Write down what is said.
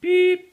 Piep.